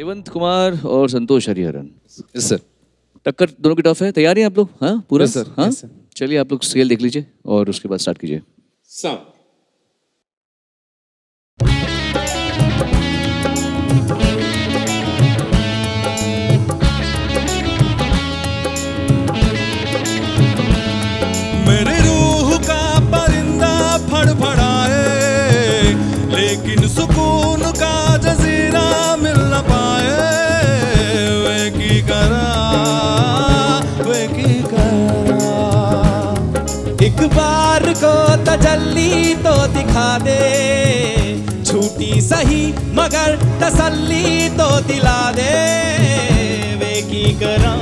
रेवंत कुमार और संतोष Hariharan yes sir टक्कर दोनों की टफ है। तैयारी हैं आप लोग? हाँ पूरा? सर. हाँ? Yes, चलिए आप लोग स्केल देख लीजिए और उसके बाद स्टार्ट कीजिए। साउंड दिखा दे। झूठी सही मगर तसल्ली तो दिला दे। वे की करा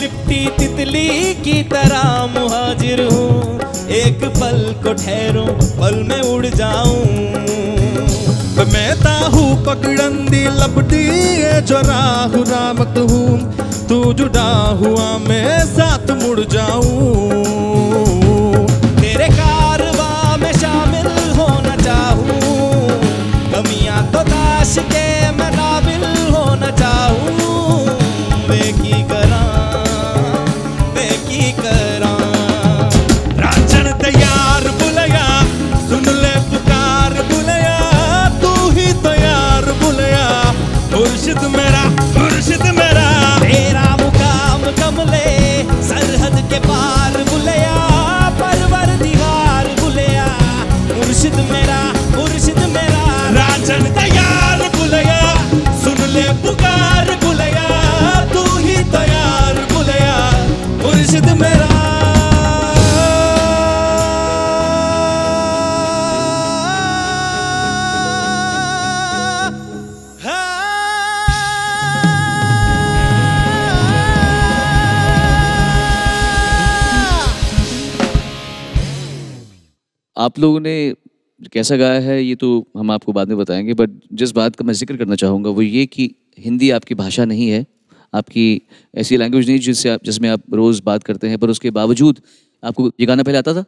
लिपटी तितली की तरह मुहाजिर हूँ। एक पल को ठहरूं, पल में उड़ जाऊँ। मैं ताहू पकड़ंदी लपटी जो राहु रामत हूँ। तू जुड़ा हुआ, मैं साथ मुड़ जाऊँ। मुर्शिद मेरा मेरा आप लोगों ने कैसा गाया है ये तो हम आपको बाद में बताएँगे बट जिस बात का मैं ज़िक्र करना चाहूँगा वो ये कि हिंदी आपकी भाषा नहीं है आपकी ऐसी लैंग्वेज नहीं जिससे आप जिसमें आप रोज़ बात करते हैं पर उसके बावजूद आपको ये गाना पहले आता था?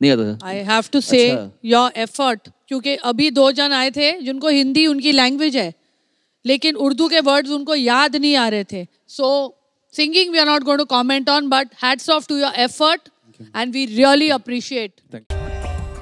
नहीं आता था? I have to say. Your effort क्योंकि अभी दो जन आए थे जिनको हिंदी उनकी लैंग्वेज है लेकिन उर्दू के वर्ड्स उनको याद नहीं आ रहे थे। So singing we are not going to comment on but hats off to your effort and we really appreciate